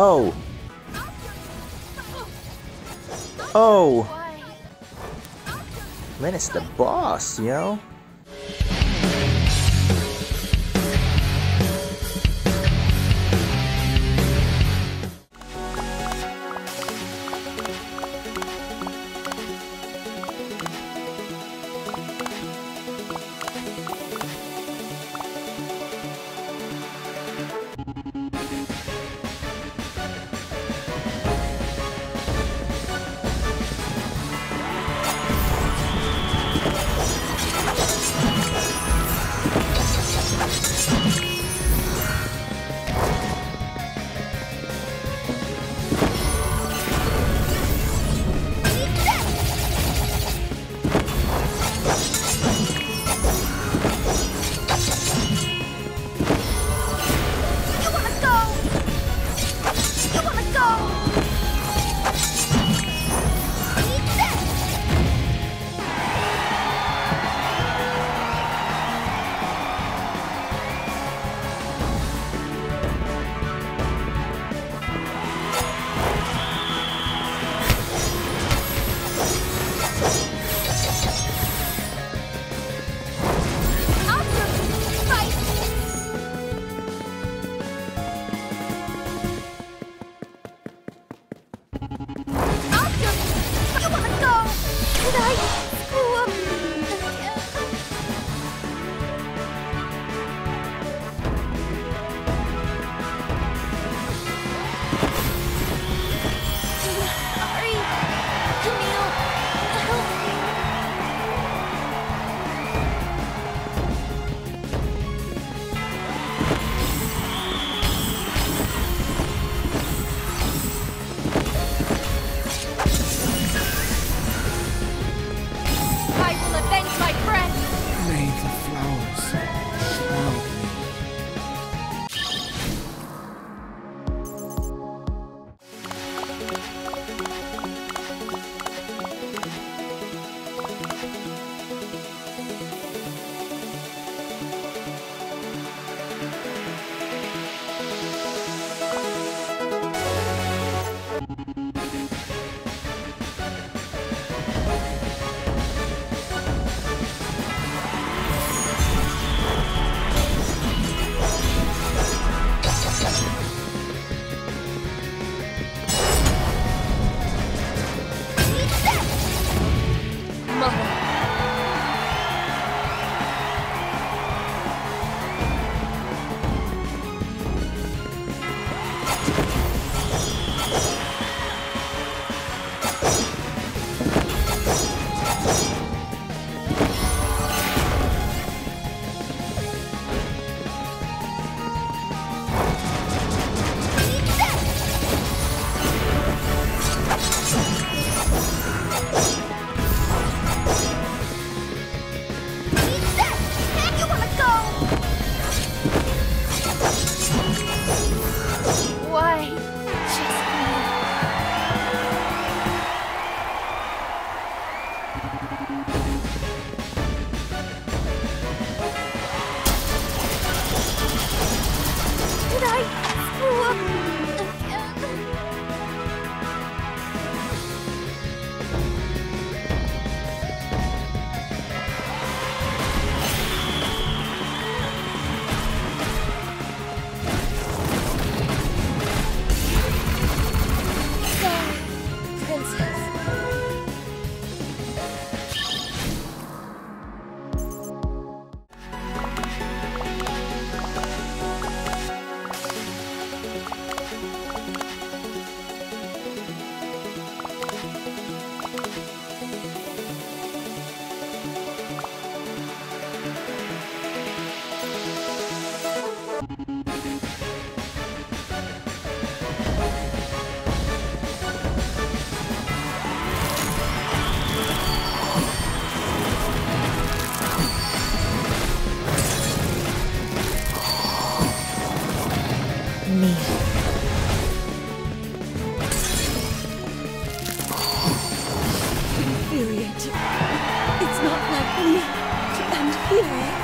Oh. Oh. Man, it's the boss, yo. You And here.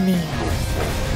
me.